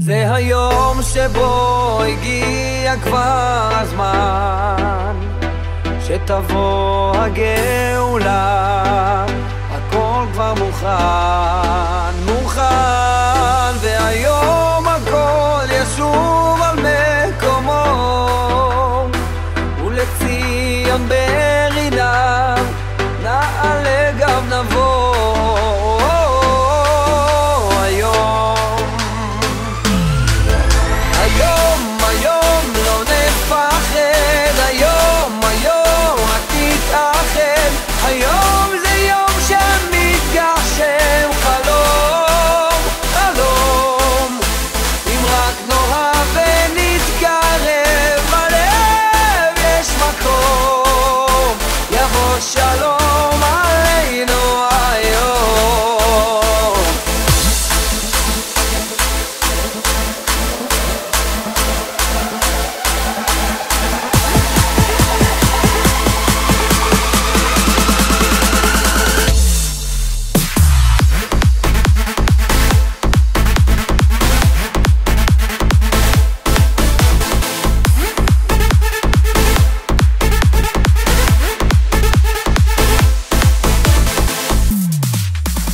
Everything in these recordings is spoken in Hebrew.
זה היום שבו הגיע כבר הזמן שתבוא הגאולה. הכל כבר מוכן, נתאחד היום זה יום שמתגשם חלום, חלום. אם רק נאהב ונתקרב בלב יש מקום. יבוא שלום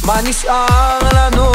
מה נשאר לנו?